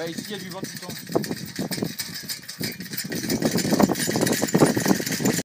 Ouais, ici il y a du vent tout le temps.